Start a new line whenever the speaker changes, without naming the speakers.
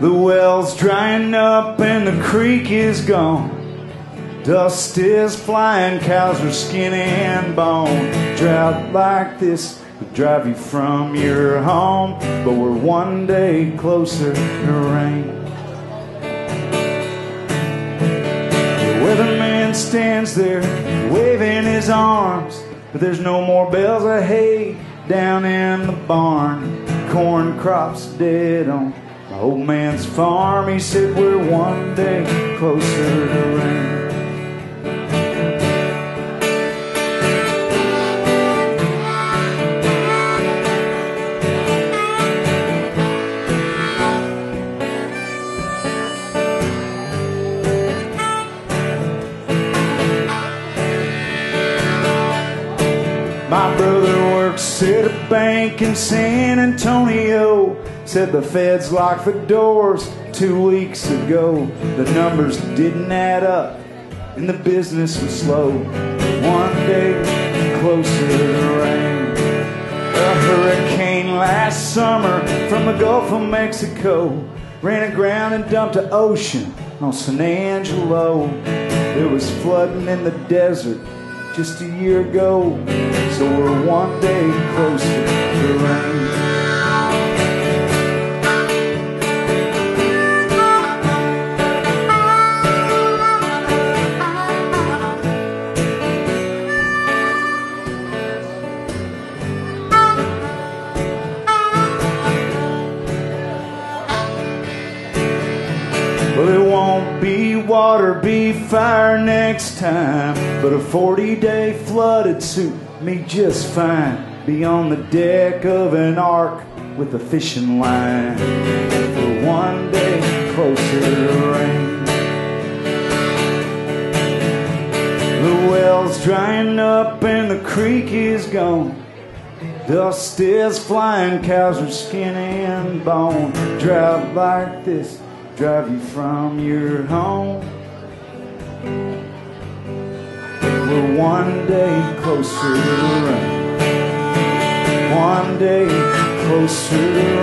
The well's drying up and the creek is gone. Dust is flying, cows are skinny and bone. Drought like this would drive you from your home, but we're one day closer to rain. The weatherman stands there waving his arms, but there's no more bales of hay down in the barn. Corn crops dead on my old man's farm. He said we're one day closer to rain. My brother works at a bank in San Antonio. Said the feds locked the doors two weeks ago. The numbers didn't add up and the business was slow. One day closer to rain. A hurricane last summer from the Gulf of Mexico ran aground and dumped an ocean on San Angelo. There was flooding in the desert just a year ago, so we're one day closer water, be fire next time. But a 40 day flooded suit me just fine. Be on the deck of an ark with a fishing line. For one day closer to rain. The well's drying up and the creek is gone. Dust is flying, cows are skinny and bone. Drought like this drive you from your home. We're one day closer to rain. One day closer.